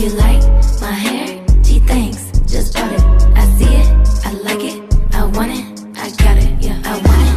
You like my hair? She thinks, just bought it. I see it, I like it, I want it, I got it, yeah, I want it.